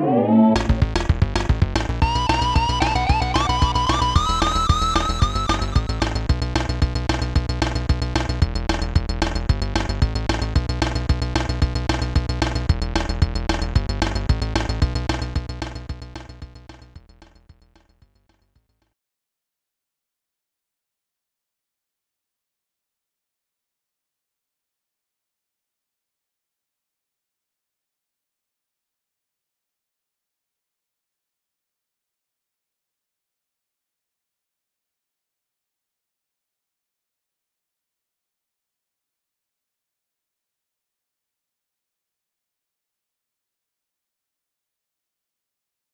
Oh.